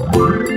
Bye.